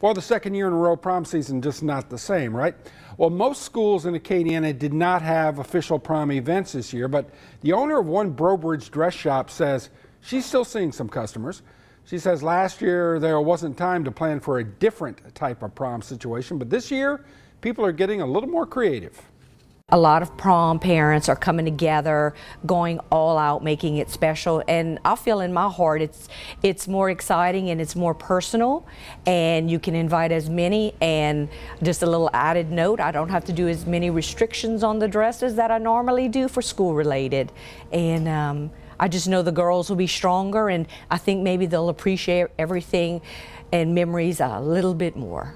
Well, the second year in a row prom season just not the same, right? Well, most schools in Acadiana did not have official prom events this year, but the owner of one Breaux Bridge dress shop says she's still seeing some customers. She says last year there wasn't time to plan for a different type of prom situation, but this year people are getting a little more creative. A lot of prom parents are coming together, going all out, making it special. And I feel in my heart it's it's more exciting and it's more personal. And you can invite as many. And just a little added note: I don't have to do as many restrictions on the dresses that I normally do for school related. And um, I just know the girls will be stronger, and I think maybe they'll appreciate everything and memories a little bit more.